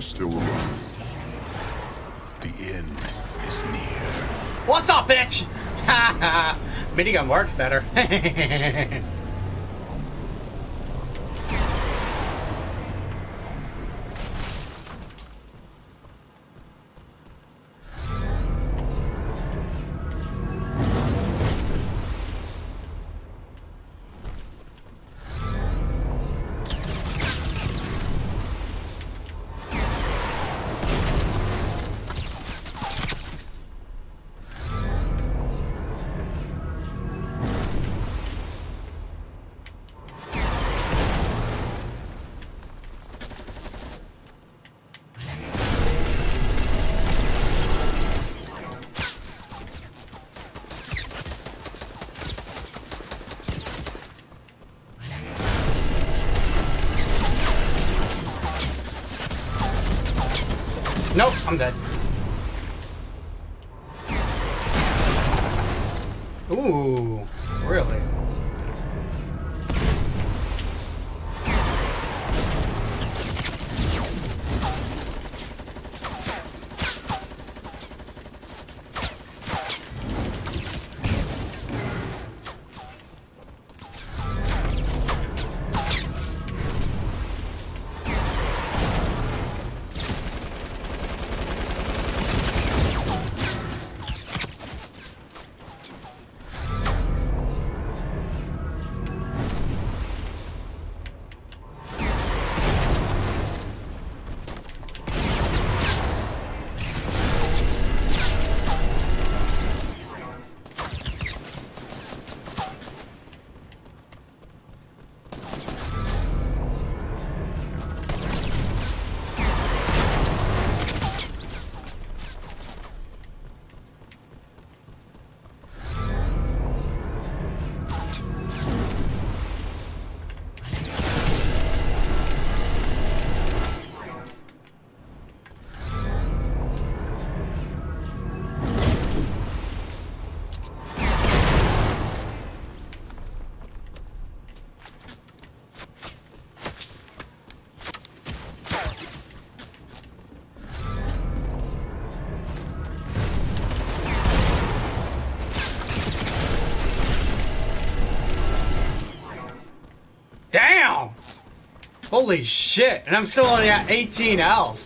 still around. The end is near. What's up, bitch? Ha ha! Minigun works better. Nope, I'm dead. Ooh, really? Damn! Holy shit! And I'm still only at 18 health.